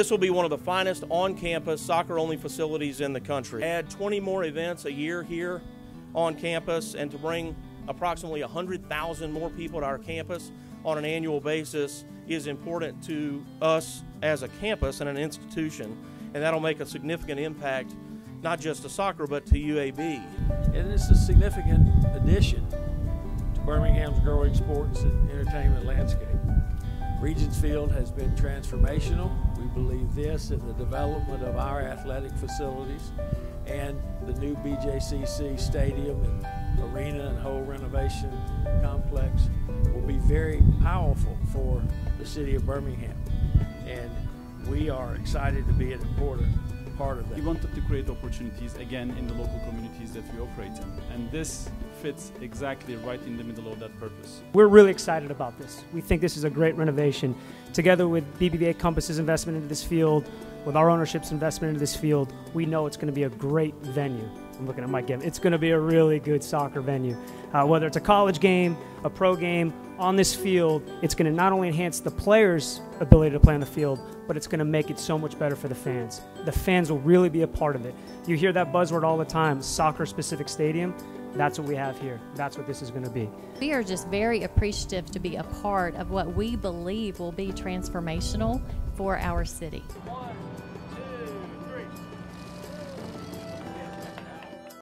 This will be one of the finest on campus soccer only facilities in the country. Add 20 more events a year here on campus and to bring approximately 100,000 more people to our campus on an annual basis is important to us as a campus and an institution, and that'll make a significant impact not just to soccer but to UAB. And it's a significant addition to Birmingham's growing sports and entertainment landscape. Regions Field has been transformational. We believe this in the development of our athletic facilities and the new BJCC stadium and arena and whole renovation complex will be very powerful for the city of Birmingham. And we are excited to be an important part of that. We wanted to create opportunities again in the local communities that we operate in. And this fits exactly right in the middle of that purpose. We're really excited about this. We think this is a great renovation. Together with BBVA Compass's investment into this field, with our ownership's investment into this field, we know it's going to be a great venue. I'm looking at Mike Gibb. It's going to be a really good soccer venue. Uh, whether it's a college game, a pro game, on this field, it's going to not only enhance the players' ability to play on the field, but it's going to make it so much better for the fans. The fans will really be a part of it. You hear that buzzword all the time soccer specific stadium. That's what we have here. That's what this is going to be. We are just very appreciative to be a part of what we believe will be transformational for our city.